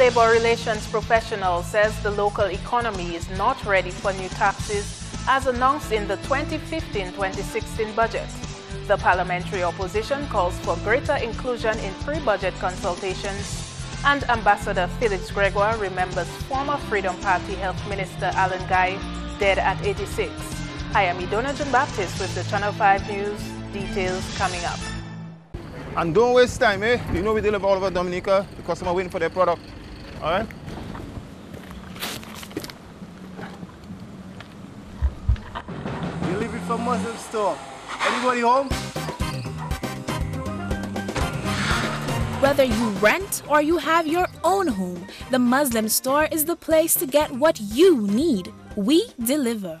Labor relations professional says the local economy is not ready for new taxes as announced in the 2015-2016 budget. The parliamentary opposition calls for greater inclusion in pre-budget consultations and Ambassador Felix Gregoire remembers former Freedom Party Health Minister Allan Guye dead at 86. I am Edona Jno Baptiste with the Channel 5 News. Details coming up. And don't waste time, eh? You know we deliver all over Dominica. The customer waiting for their product. All right? Delivery from Muslim store. Anybody home? Whether you rent or you have your own home, the Muslim store is the place to get what you need. We deliver.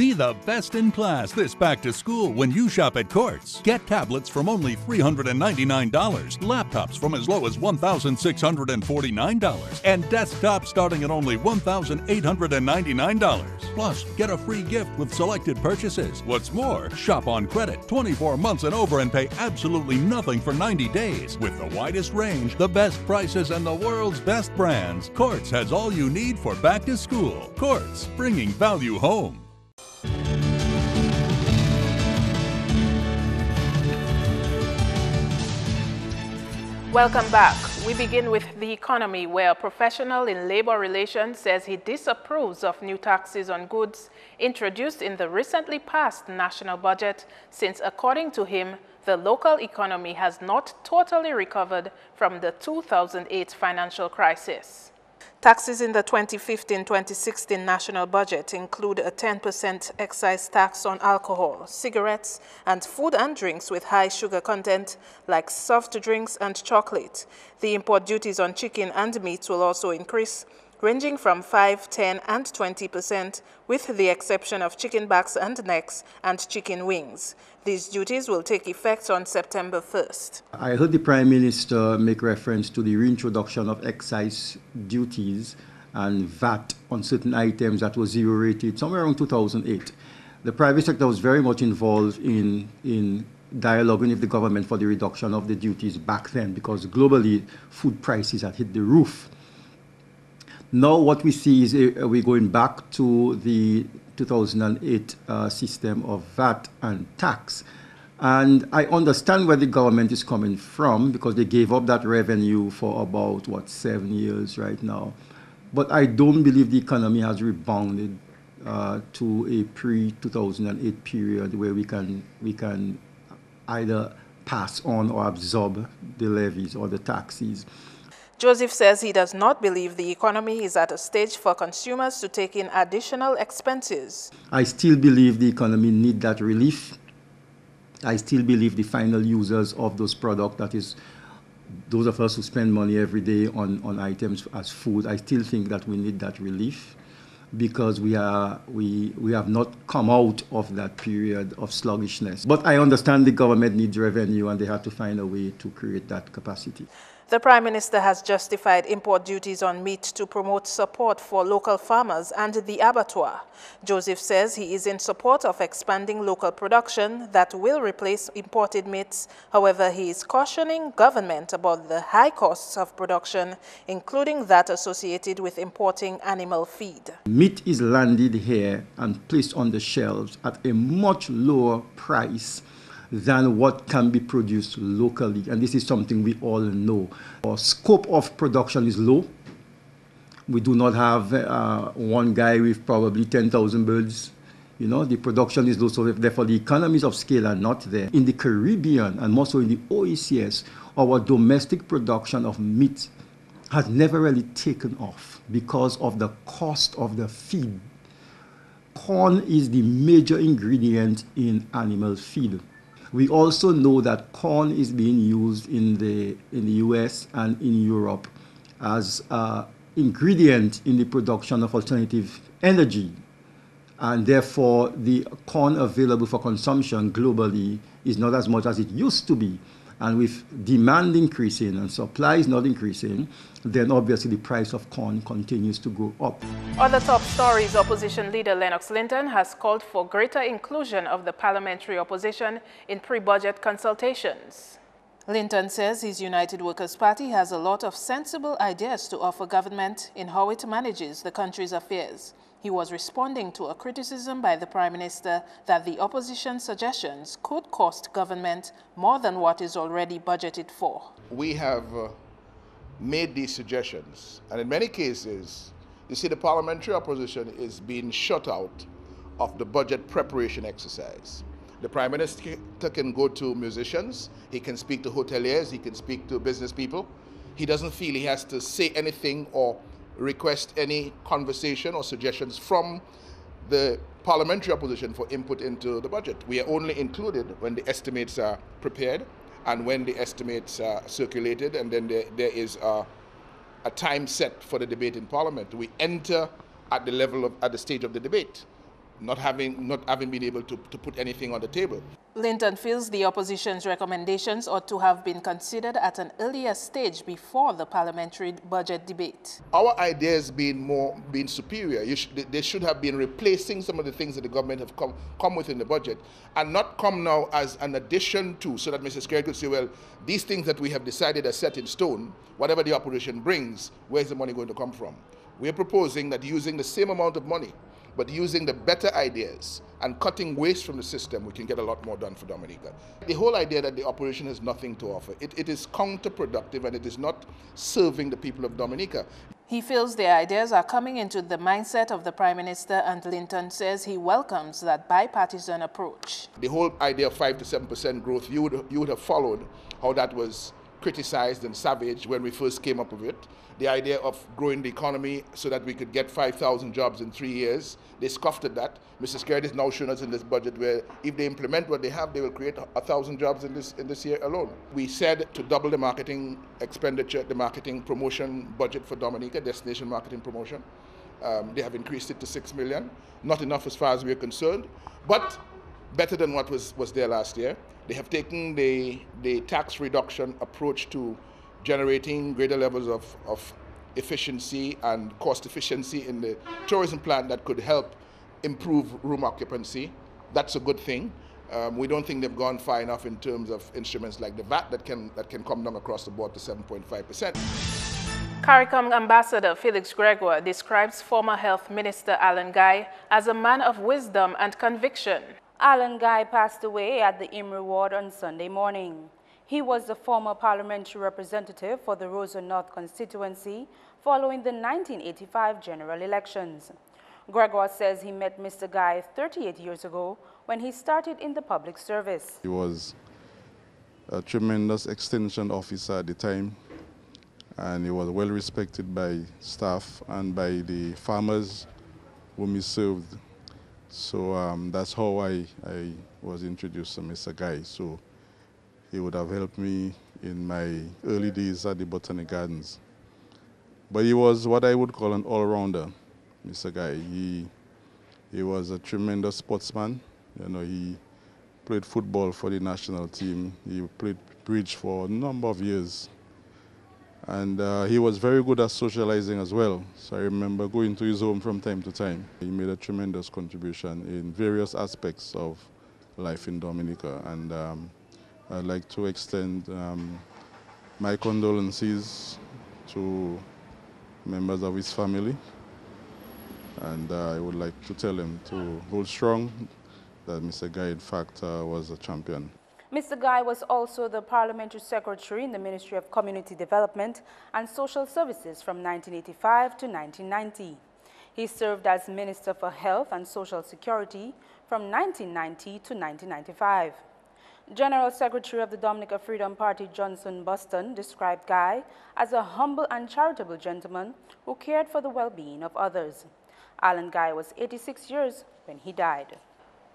Be the best in class this back to school when you shop at Courts. Get tablets from only $399, laptops from as low as $1,649, and desktops starting at only $1,899. Plus, get a free gift with selected purchases. What's more, shop on credit 24 months and over and pay absolutely nothing for 90 days. With the widest range, the best prices, and the world's best brands, Courts has all you need for back to school. Courts, bringing value home. Welcome back. We begin with the economy, where a professional in labor relations says he disapproves of new taxes on goods introduced in the recently passed national budget, since according to him, the local economy has not totally recovered from the 2008 financial crisis. Taxes in the 2015-2016 national budget include a 10% excise tax on alcohol, cigarettes, and food and drinks with high sugar content like soft drinks and chocolate. The import duties on chicken and meat will also increase, ranging from 5, 10, and 20%, with the exception of chicken backs and necks and chicken wings. These duties will take effect on September 1st. I heard the Prime Minister make reference to the reintroduction of excise duties and VAT on certain items that was zero rated somewhere around 2008. The private sector was very much involved in, in dialoguing with the government for the reduction of the duties back then because globally food prices had hit the roof. Now what we see is uh, we're going back to the 2008 uh, system of VAT and tax. And I understand where the government is coming from because they gave up that revenue for about, what, seven years right now. But I don't believe the economy has rebounded uh, to a pre-2008 period where we can, we can either pass on or absorb the levies or the taxes. Joseph says he does not believe the economy is at a stage for consumers to take in additional expenses. I still believe the economy need that relief. I still believe the final users of those products, that is, those of us who spend money every day on, on items as food, I still think that we need that relief because we, are, we, we have not come out of that period of sluggishness. But I understand the government needs revenue and they have to find a way to create that capacity. The Prime Minister has justified import duties on meat to promote support for local farmers and the abattoir. Joseph says he is in support of expanding local production that will replace imported meats. However, he is cautioning government about the high costs of production, including that associated with importing animal feed. Meat is landed here and placed on the shelves at a much lower price than what can be produced locally. And this is something we all know. Our scope of production is low. We do not have uh, one guy with probably 10,000 birds. You know, the production is low, so therefore the economies of scale are not there. In the Caribbean and also in the OECS, our domestic production of meat has never really taken off because of the cost of the feed. Corn is the major ingredient in animal feed. We also know that corn is being used in the, in the US and in Europe as an ingredient in the production of alternative energy. And therefore, the corn available for consumption globally is not as much as it used to be. And with demand increasing and supply is not increasing, then obviously the price of corn continues to go up. Other top stories, opposition leader Lennox Linton has called for greater inclusion of the parliamentary opposition in pre-budget consultations. Linton says his United Workers' Party has a lot of sensible ideas to offer government in how it manages the country's affairs. He was responding to a criticism by the Prime Minister that the opposition's suggestions could cost government more than what is already budgeted for. We have uh, made these suggestions, and in many cases, you see the parliamentary opposition is being shut out of the budget preparation exercise. The Prime Minister can go to musicians, he can speak to hoteliers, he can speak to business people. He doesn't feel he has to say anything or request any conversation or suggestions from the parliamentary opposition for input into the budget. We are only included when the estimates are prepared and when the estimates are circulated, and then there, there is a, a time set for the debate in parliament. We enter at the level of, at the stage of the debate not having, not having been able to, to put anything on the table. Linton feels the opposition's recommendations ought to have been considered at an earlier stage before the parliamentary budget debate. Our ideas being more, being superior, sh they should have been replacing some of the things that the government have come, come with in the budget and not come now as an addition to, so that Mr. Skerrit could say, well, these things that we have decided are set in stone, whatever the opposition brings, where's the money going to come from? We're proposing that using the same amount of money but using the better ideas and cutting waste from the system, we can get a lot more done for Dominica. The whole idea that the operation has nothing to offer, it, it is counterproductive and it is not serving the people of Dominica. He feels the ideas are coming into the mindset of the Prime Minister and Linton says he welcomes that bipartisan approach. The whole idea of 5 to 7% growth, you would, you would have followed how that was criticized and savage when we first came up with it. The idea of growing the economy so that we could get 5,000 jobs in three years, they scoffed at that. Mr. Skerrit is now showing us in this budget where if they implement what they have, they will create 1,000 jobs in this, in this year alone. We said to double the marketing expenditure, the marketing promotion budget for Dominica, destination marketing promotion. Um, they have increased it to 6 million. Not enough as far as we're concerned, but better than what was, was there last year. They have taken the, the tax reduction approach to generating greater levels of, of efficiency and cost efficiency in the tourism plan that could help improve room occupancy. That's a good thing. Um, we don't think they've gone far enough in terms of instruments like the VAT that can, that can come down across the board to 7.5%. CARICOM Ambassador Felix Gregoire describes former Health Minister Allan Guye as a man of wisdom and conviction. Allan Guye passed away at the Imri Ward on Sunday morning. He was the former parliamentary representative for the Roseau North constituency following the 1985 general elections. Gregoire says he met Mr. Guye 38 years ago when he started in the public service. He was a tremendous extension officer at the time and he was well respected by staff and by the farmers whom he served so um, that's how I, I was introduced to Mr. Guye. So he would have helped me in my early days at the Botanic Gardens. But he was what I would call an all-rounder, Mr. Guye. He, he was a tremendous sportsman. You know, he played football for the national team. He played bridge for a number of years. And uh, he was very good at socializing as well. So I remember going to his home from time to time. He made a tremendous contribution in various aspects of life in Dominica. And um, I'd like to extend um, my condolences to members of his family. And uh, I would like to tell him to hold strong that Mr. Guye, in fact, uh, was a champion. Mr. Guye was also the parliamentary secretary in the Ministry of Community Development and Social Services from 1985 to 1990. He served as Minister for Health and Social Security from 1990 to 1995. General Secretary of the Dominica Freedom Party, Johnson Boston, described Guye as a humble and charitable gentleman who cared for the well-being of others. Allan Guye was 86 years when he died.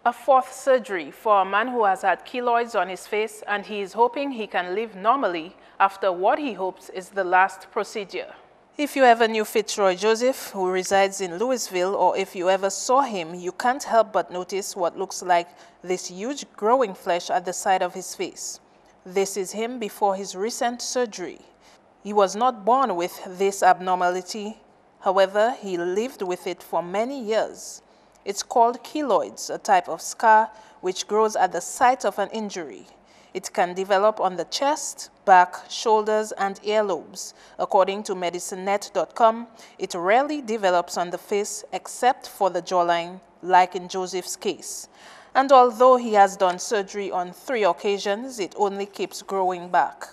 A fourth surgery for a man who has had keloids on his face and he is hoping he can live normally after what he hopes is the last procedure. If you ever knew Fitzroy Joseph, who resides in Louisville, or if you ever saw him, you can't help but notice what looks like this huge growing flesh at the side of his face. This is him before his recent surgery. He was not born with this abnormality. However, he lived with it for many years. It's called keloids, a type of scar which grows at the site of an injury. It can develop on the chest, back, shoulders, and earlobes. According to MedicineNet.com, it rarely develops on the face except for the jawline, like in Joseph's case. And although he has done surgery on three occasions, it only keeps growing back.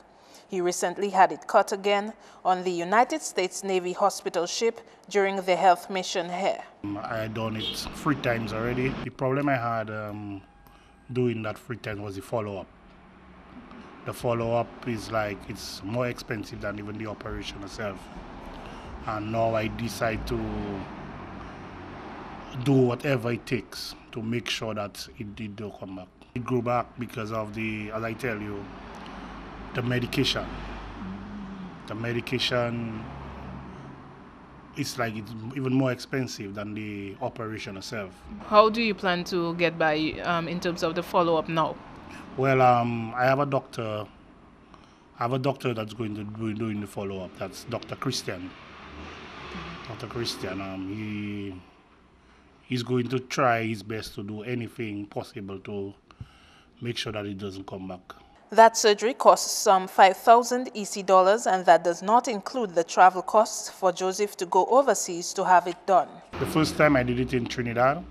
He recently had it cut again on the United States Navy hospital ship during the health mission here. Um, I had done it three times already. The problem I had um, doing that three times was the follow-up. The follow-up is like, it's more expensive than even the operation itself. And now I decide to do whatever it takes to make sure that it did come back. It grew back because of the, as I tell you, the medication. The medication is like it's even more expensive than the operation itself. How do you plan to get by um, in terms of the follow up now? Well, um, I have a doctor. I have a doctor that's going to be doing the follow up. That's Dr. Christian. Dr. Christian. Um, he he's going to try his best to do anything possible to make sure that it doesn't come back. That surgery costs some 5,000 EC dollars and that does not include the travel costs for Joseph to go overseas to have it done. The first time I did it in Trinidad.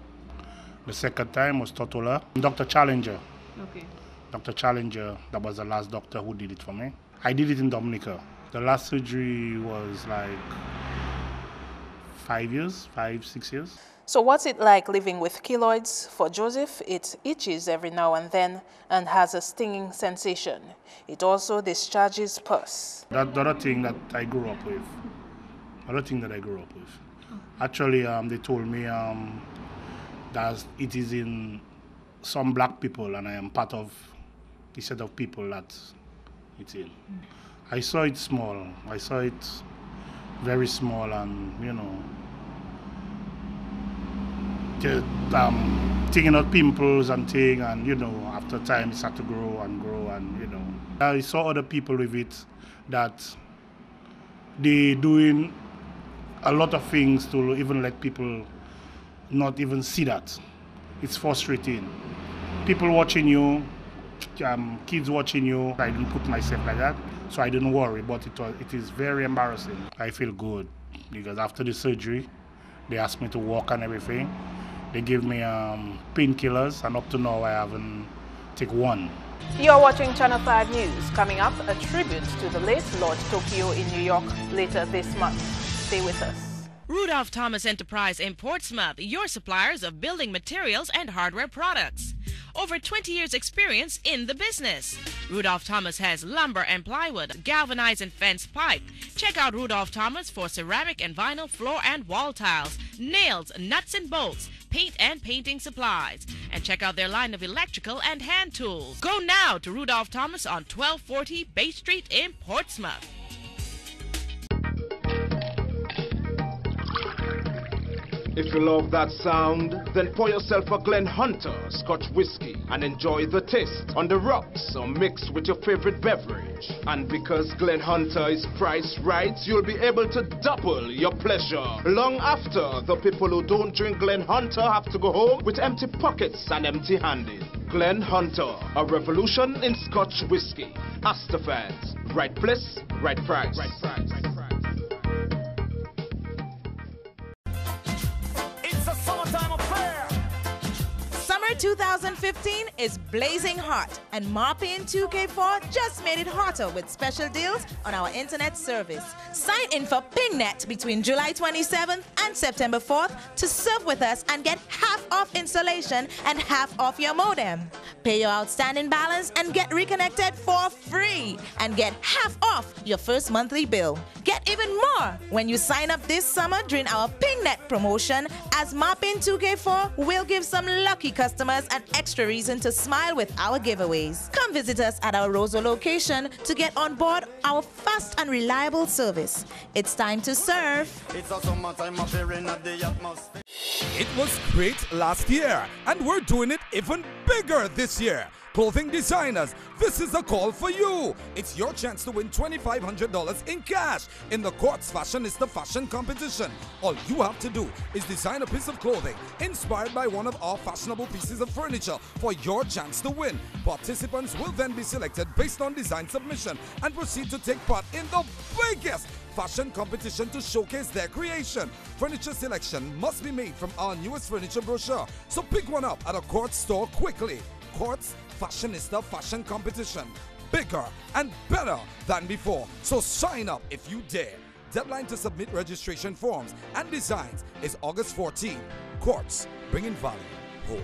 The second time was Tortola. Dr. Challenger. Okay. Dr. Challenger, that was the last doctor who did it for me. I did it in Dominica. The last surgery was like five years, five, six years. So what's it like living with keloids? For Joseph, it itches every now and then and has a stinging sensation. It also discharges pus. That's the other thing that I grew up with. Other thing that I grew up with. Actually, um, they told me um, that it is in some black people, and I am part of the set of people that it's in. I saw it small. I saw it very small, and you know, just um, taking out pimples and thing, and you know, after time it started to grow and grow, and you know, I saw other people with it that they doing a lot of things to even let people not even see that. It's frustrating. People watching you, um, kids watching you. I didn't put myself like that, so I didn't worry. But it was, it is very embarrassing. I feel good because after the surgery, they asked me to walk and everything. They gave me um, painkillers, and up to now I haven't take one. You're watching Channel 5 News. Coming up, a tribute to the late Lord Tokyo in New York later this month. Stay with us. Rudolph Thomas Enterprise in Portsmouth, your suppliers of building materials and hardware products. Over 20 years experience in the business. Rudolph Thomas has lumber and plywood, galvanized and fence pipe. Check out Rudolph Thomas for ceramic and vinyl floor and wall tiles, nails, nuts and bolts, paint and painting supplies. And check out their line of electrical and hand tools. Go now to Rudolph Thomas on 1240 Bay Street in Portsmouth. If you love that sound, then pour yourself a Glen Hunter Scotch whiskey and enjoy the taste on the rocks or mix with your favorite beverage. And because Glen Hunter is priced right, you'll be able to double your pleasure long after the people who don't drink Glen Hunter have to go home with empty pockets and empty handed. Glen Hunter, a revolution in Scotch whiskey. Astor fans, right place, right price. Right price. Right price. 2015 is blazing hot, and Marpin 2K4 just made it hotter with special deals on our internet service. Sign in for PingNet between July 27th and September 4th to surf with us and get half off installation and half off your modem. Pay your outstanding balance and get reconnected for free and get half off your first monthly bill. Get even more when you sign up this summer during our PingNet promotion as Marpin 2K4 will give some lucky customers an extra reason to smile with our giveaways. Come visit us at our Roseau location to get on board our fast and reliable service. It's time to serve. It was great last year, and we're doing it even bigger this year. Clothing designers, this is a call for you. It's your chance to win $2,500 in cash in the Courts Fashionista Fashion Competition. All you have to do is design a piece of clothing inspired by one of our fashionable pieces of furniture for your chance to win. Participants will then be selected based on design submission and proceed to take part in the biggest fashion competition to showcase their creation. Furniture selection must be made from our newest furniture brochure, so pick one up at a Courts store quickly. Courts Fashionista Fashion Competition. Bigger and better than before. So sign up if you dare. Deadline to submit registration forms and designs is August 14. Courts, bringing value home.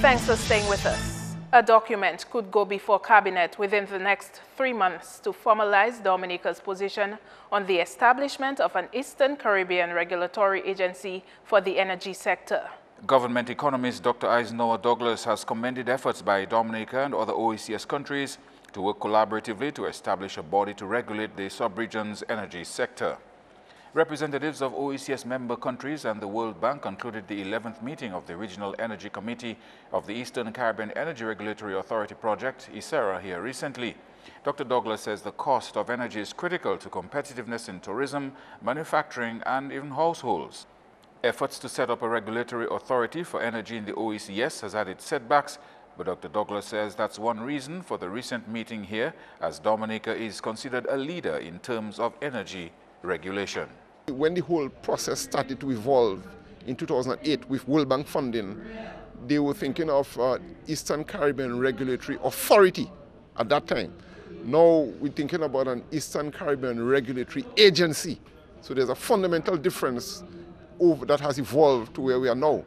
Thanks for staying with us. A document could go before Cabinet within the next three months to formalize Dominica's position on the establishment of an Eastern Caribbean regulatory agency for the energy sector. Government economist Dr. Eisenhower Douglas has commended efforts by Dominica and other OECS countries to work collaboratively to establish a body to regulate the sub-region's energy sector. Representatives of OECS member countries and the World Bank concluded the 11th meeting of the Regional Energy Committee of the Eastern Caribbean Energy Regulatory Authority project, ECERA, here recently. Dr. Douglas says the cost of energy is critical to competitiveness in tourism, manufacturing, and even households. Efforts to set up a regulatory authority for energy in the OECS has had its setbacks, but Dr. Douglas says that's one reason for the recent meeting here, as Dominica is considered a leader in terms of energy regulation. When the whole process started to evolve in 2008 with World Bank funding, they were thinking of uh, Eastern Caribbean Regulatory Authority at that time. Now we're thinking about an Eastern Caribbean Regulatory Agency. So there's a fundamental difference over, that has evolved to where we are now.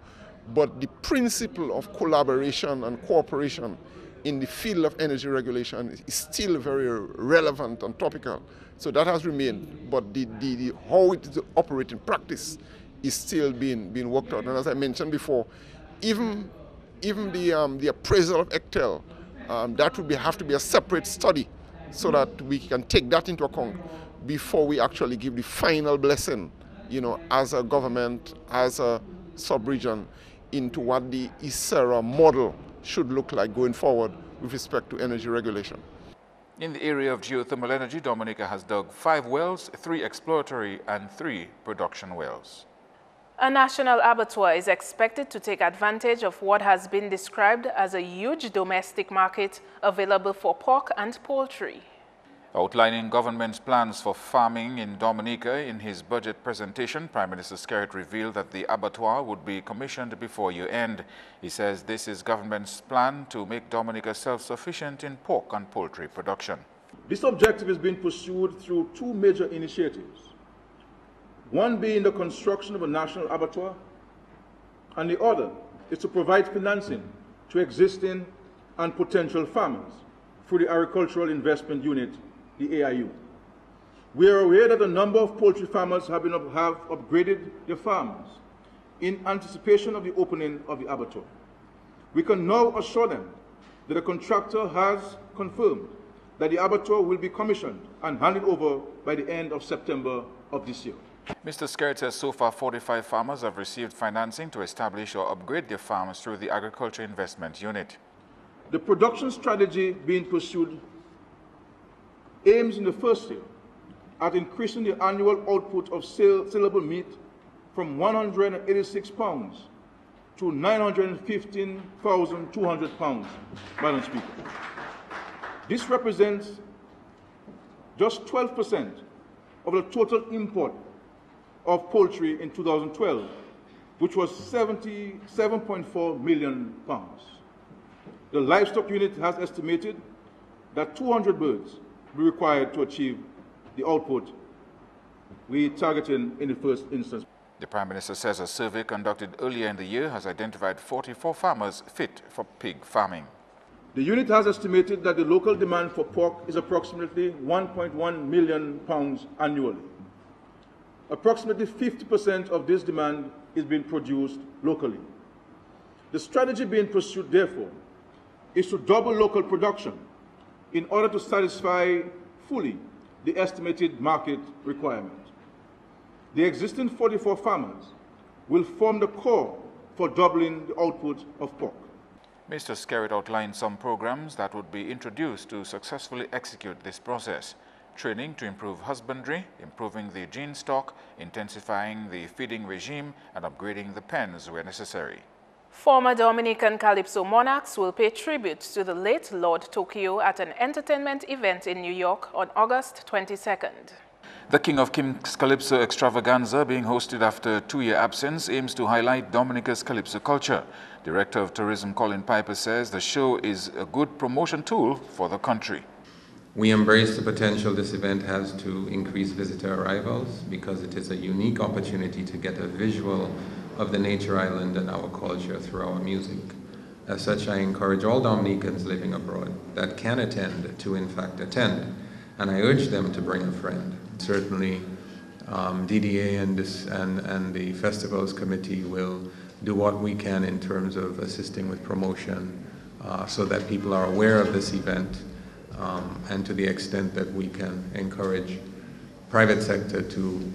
But the principle of collaboration and cooperation in the field of energy regulation is still very relevant and topical. So that has remained, but the, the, the how it is operating in practice is still being, being worked out. And as I mentioned before, even, even the, um, the appraisal of ECTEL, um, that would be, have to be a separate study so that we can take that into account before we actually give the final blessing, you know, as a government, as a sub-region, into what the ECERA model should look like going forward with respect to energy regulation. In the area of geothermal energy, Dominica has dug five wells, three exploratory and three production wells. A national abattoir is expected to take advantage of what has been described as a huge domestic market available for pork and poultry. Outlining government's plans for farming in Dominica in his budget presentation, Prime Minister Skerrit revealed that the abattoir would be commissioned before year end. He says this is government's plan to make Dominica self-sufficient in pork and poultry production. This objective is being pursued through two major initiatives. One being the construction of a national abattoir, and the other is to provide financing to existing and potential farmers through the Agricultural Investment Unit the AIU. We are aware that a number of poultry farmers have, been, have upgraded their farms in anticipation of the opening of the abattoir. We can now assure them that the contractor has confirmed that the abattoir will be commissioned and handed over by the end of September of this year. Mr. Skerrit says so far 45 farmers have received financing to establish or upgrade their farms through the Agriculture Investment Unit. The production strategy being pursued aims in the first year at increasing the annual output of saleable meat from 186 pounds to 915,200 pounds, Madam Speaker. This represents just 12% of the total import of poultry in 2012, which was 77.4 million pounds. The livestock unit has estimated that 200 birds required to achieve the output we targeting in the first instance. The Prime Minister says a survey conducted earlier in the year has identified 44 farmers fit for pig farming. The unit has estimated that the local demand for pork is approximately 1.1 million pounds annually. Approximately 50% of this demand is being produced locally. The strategy being pursued, therefore, is to double local production in order to satisfy fully the estimated market requirement. The existing 44 farmers will form the core for doubling the output of pork. Mr. Skerrit outlined some programs that would be introduced to successfully execute this process. Training to improve husbandry, improving the gene stock, intensifying the feeding regime, and upgrading the pens where necessary. Former Dominican Calypso monarchs will pay tribute to the late Lord Tokyo at an entertainment event in New York on August 22nd. The King of Kings Calypso extravaganza being hosted after a two-year absence aims to highlight Dominica's Calypso culture. Director of Tourism Colin Piper says the show is a good promotion tool for the country. We embrace the potential this event has to increase visitor arrivals because it is a unique opportunity to get a visual of the nature island and our culture through our music. As such, I encourage all Dominicans living abroad that can attend to in fact attend, and I urge them to bring a friend. Certainly, um, DDA and, this, and, and the festivals committee will do what we can in terms of assisting with promotion uh, so that people are aware of this event um, and to the extent that we can encourage private sector to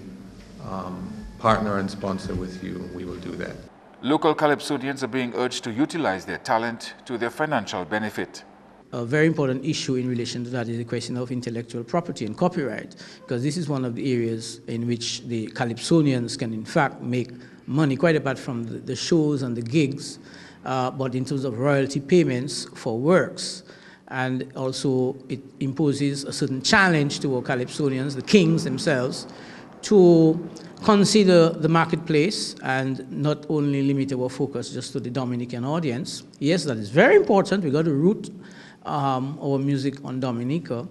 um, partner and sponsor with you, we will do that. Local Calypsonians are being urged to utilize their talent to their financial benefit. A very important issue in relation to that is the question of intellectual property and copyright, because this is one of the areas in which the Calypsonians can, in fact, make money, quite apart from the, the shows and the gigs, uh, but in terms of royalty payments for works. And also, it imposes a certain challenge to our Calypsonians, the kings themselves, to consider the marketplace and not only limit our focus just to the Dominican audience. Yes, that is very important. We got to root um, our music on Dominica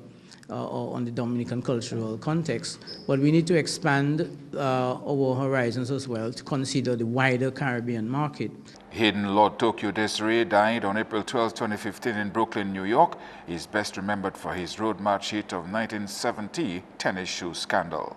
uh, or on the Dominican cultural context, but we need to expand uh, our horizons as well to consider the wider Caribbean market. Hidden Lord Tokyo Desiree died on April 12, 2015 in Brooklyn, New York. He is best remembered for his road march hit of 1970, Tennis Shoe Scandal.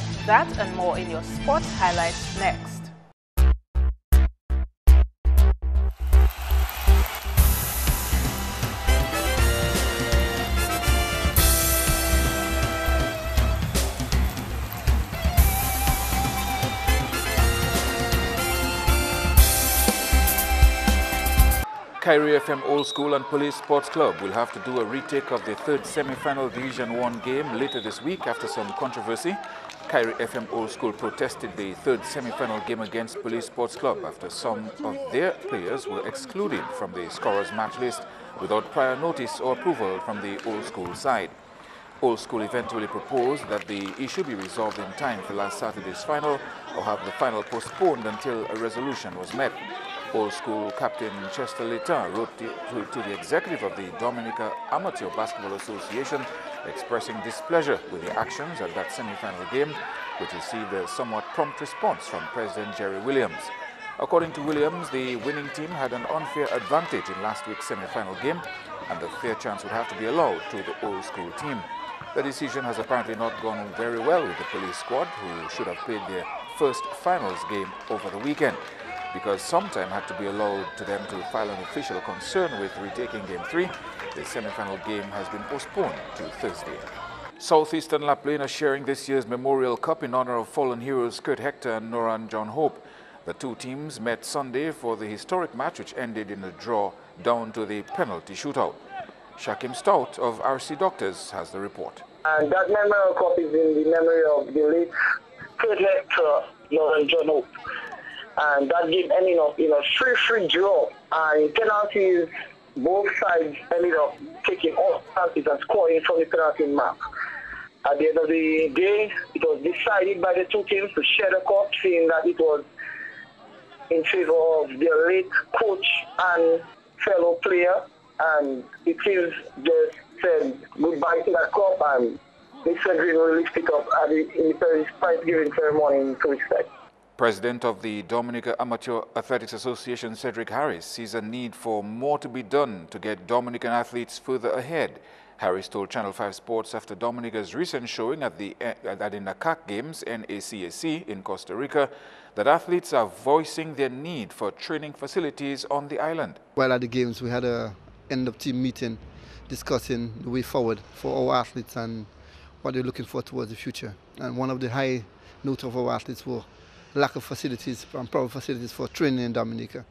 That and more in your sports highlights next. Kairi FM Old School and Police Sports Club will have to do a retake of the third semi-final Division 1 game later this week after some controversy. Kairi FM Old School protested the third semi-final game against Police Sports Club after some of their players were excluded from the scorers match list without prior notice or approval from the Old School side. Old School eventually proposed that the issue be resolved in time for last Saturday's final or have the final postponed until a resolution was met. Old School captain Chester Leighton wrote to, to, to, the executive of the Dominica Amateur Basketball Association expressing displeasure with the actions at that semi-final game, which received a somewhat prompt response from President Jerry Williams. According to Williams, the winning team had an unfair advantage in last week's semi-final game, and the fair chance would have to be allowed to the Old School team. The decision has apparently not gone very well with the police squad, who should have played their first finals game over the weekend because some time had to be allowed to them to file an official concern with retaking Game 3. The semi-final game has been postponed to Thursday. Southeastern La Plaine are sharing this year's Memorial Cup in honor of fallen heroes Kurt Hector and Noran John Hope. The two teams met Sunday for the historic match which ended in a draw down to the penalty shootout. Shakim Stout of RC Doctors has the report. And that Memorial Cup is in the memory of the late Kurt Hector, Noran John Hope. And that game ended up in a free-free draw. And penalties, both sides ended up taking all penalties and scoring from the penalty mark. At the end of the day, it was decided by the two teams to share the cup, seeing that it was in favor of their late coach and fellow player. And the teams just said goodbye to that cup and Mr. Green will lift it up at the Independence Prize giving ceremony in two weeks'. President of the Dominica Amateur Athletics Association, Cedric Harris, sees a need for more to be done to get Dominican athletes further ahead. Harris told Channel 5 Sports after Dominica's recent showing at the, eh, at the NACAC Games, NACAC, in Costa Rica, that athletes are voicing their need for training facilities on the island. While at the Games, we had a end-of-team meeting discussing the way forward for our athletes and what they're looking for towards the future. And one of the high notes of our athletes were lack of facilities and proper facilities for training in Dominica.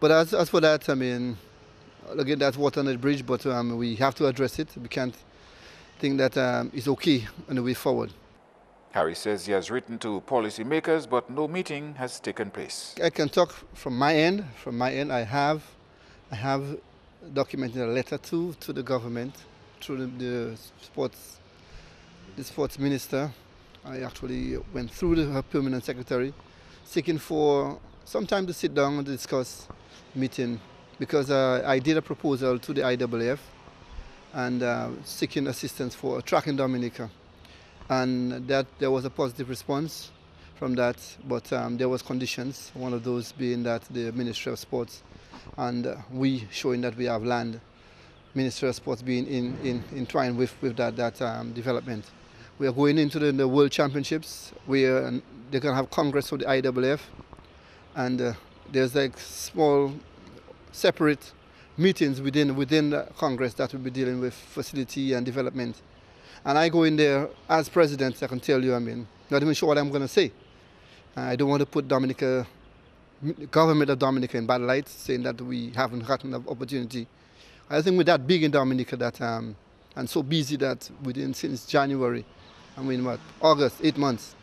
But as, as for that, I mean, again, that's water under the bridge, but um, we have to address it. We can't think that um, it's okay on the way forward. Harry says he has written to policymakers, but no meeting has taken place. I can talk from my end. From my end, I have, I have documented a letter to to the government through the, the sports, the sports minister. I actually went through the, her permanent secretary, seeking for some time to sit down and discuss meeting because uh, I did a proposal to the IAAF and uh, seeking assistance for tracking Dominica. And that there was a positive response from that, but um, there was conditions, one of those being that the Ministry of Sports and uh, we showing that we have land, Ministry of Sports being in, in, in trying with, with that, that um, development. We are going into the, the World Championships. We are, they're going to have Congress of the IAAF. and uh, there's like small separate meetings within within the Congress that will be dealing with facility and development. And I go in there as president, I can tell you, I mean, not even sure what I'm going to say. I don't want to put Dominica, government of Dominica in bad light, saying that we haven't gotten an opportunity. I think we're that big in Dominica that, um, and so busy that within since January, I mean, what, August, eight months,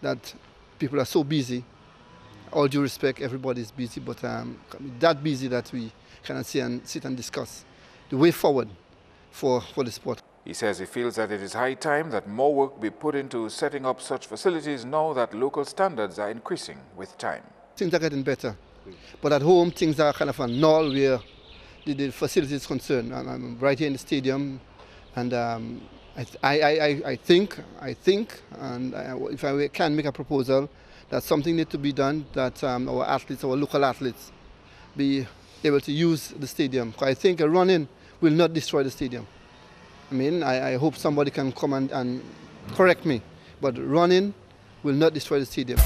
that people are so busy all due respect, everybody's busy, but um, that busy that we cannot sit and, sit and discuss the way forward for, for the sport. He says he feels that it is high time that more work be put into setting up such facilities now that local standards are increasing with time. Things are getting better, but at home things are kind of a null where the, the facility is concerned. And I'm right here in the stadium, and um, I, I, I, think, I think, and I, if I can make a proposal, that something needs to be done that um, our athletes, our local athletes, be able to use the stadium. I think a run-in will not destroy the stadium. I mean, I, I hope somebody can come and, and correct me, but running will not destroy the stadium.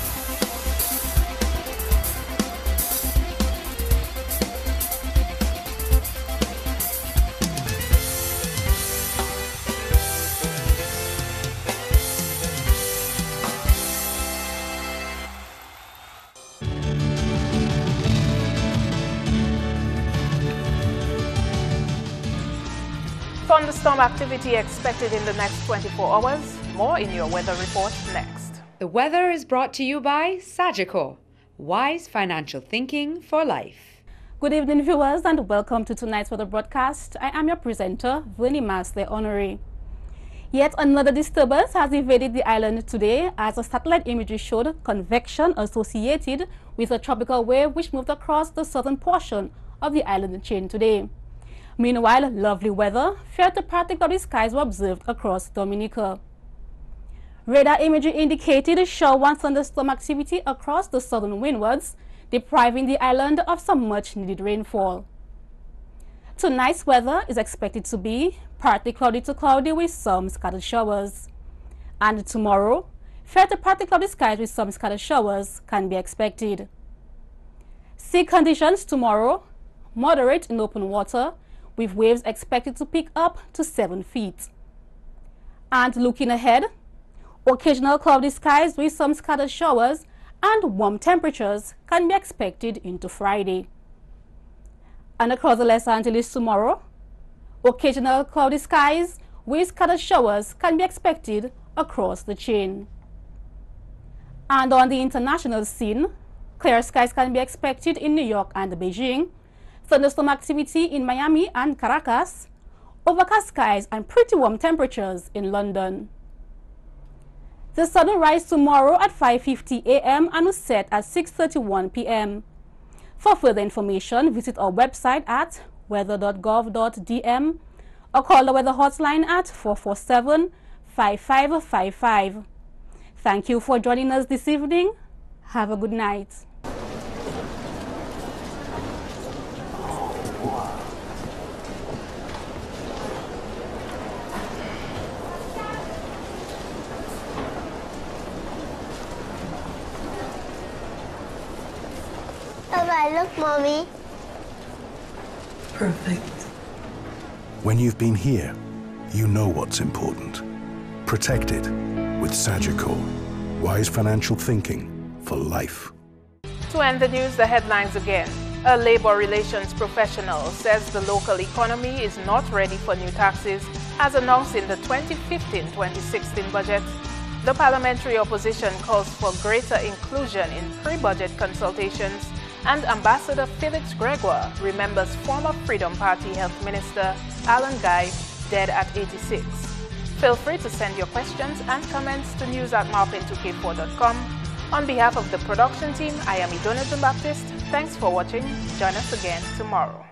Activity expected in the next 24 hours. More in your weather report next. The weather is brought to you by Sagicor, wise financial thinking for life. Good evening, viewers, and welcome to tonight's weather broadcast. I am your presenter, Vernie Master Honoré. Yet another disturbance has invaded the island today as a satellite imagery showed convection associated with a tropical wave which moved across the southern portion of the island chain today. Meanwhile, lovely weather, fair to partly skies were observed across Dominica. Radar imagery indicated shower and thunderstorm activity across the southern windwards, depriving the island of some much-needed rainfall. Tonight's weather is expected to be partly cloudy to cloudy with some scattered showers. And tomorrow, fair to partly cloudy skies with some scattered showers can be expected. Sea conditions tomorrow, moderate in open water, with waves expected to pick up to 7 feet. And looking ahead, occasional cloudy skies with some scattered showers and warm temperatures can be expected into Friday. And across the Lesser Antilles tomorrow, occasional cloudy skies with scattered showers can be expected across the chain. And on the international scene, Clear skies can be expected in New York and Beijing. Thunderstorm activity in Miami and Caracas. Overcast skies and pretty warm temperatures in London. The sun will rise tomorrow at 5.50 a.m. and will set at 6.31 p.m. For further information, visit our website at weather.gov.dm or call the weather hotline at 447-5555. Thank you for joining us this evening. Have a good night. How do I look, Mommy? Perfect. When you've been here, you know what's important. Protect it with Sagicor. Wise financial thinking for life. To end the news, the headlines again. A labor relations professional says the local economy is not ready for new taxes, as announced in the 2015-2016 budget. The parliamentary opposition calls for greater inclusion in pre-budget consultations and Ambassador Felix Gregoire remembers former Freedom Party Health Minister Allan Guye, dead at 86. Feel free to send your questions and comments to news at marpin2k4.com. On behalf of the production team, I am Edona Baptiste. Thanks for watching. Join us again tomorrow.